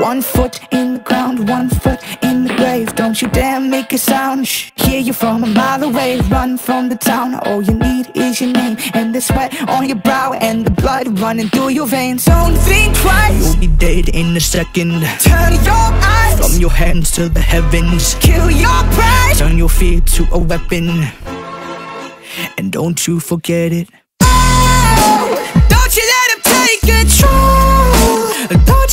One foot in the ground, one foot in the grave. Don't you dare make a sound, shh Hear you from a mile away. Run from the town, all you need is your name And the sweat on your brow and the blood running through your veins. Don't think twice, you'll be dead in a second. Turn your eyes, from your hands to the heavens. Kill your pride, turn your fear to a weapon. And don't you forget it. Oh, Don't you let him take control. Don't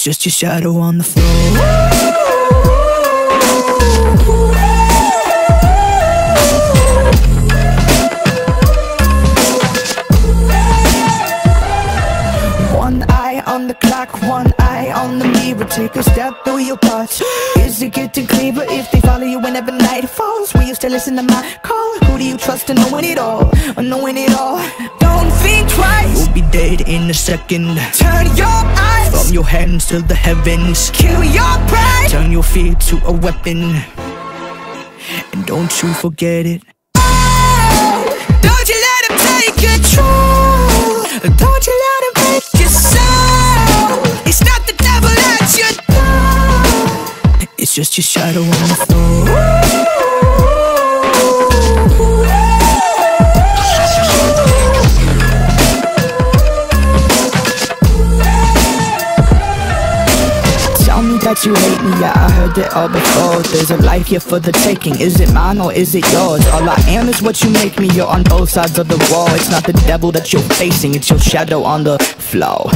It's just your shadow on the floor One eye on the clock, one eye on the mirror Take a step through your thoughts Is it getting clearer if they follow you whenever night falls? Will you still listen to my call? Who do you trust in knowing it all? Or knowing it all? Don't think twice You'll be dead in a second Turn your eyes From your hands to the heavens. Kill your pride Turn your fear to a weapon. And don't you forget it. Oh, Don't you let him take control Don't you let him break your soul It's not the devil that you know. It's just your shadow on the floor that you hate me, yeah, I heard it all before. There's a life here for the taking, is it mine or is it yours? All I am is what you make me, you're on both sides of the wall. It's not the devil that you're facing, it's your shadow on the floor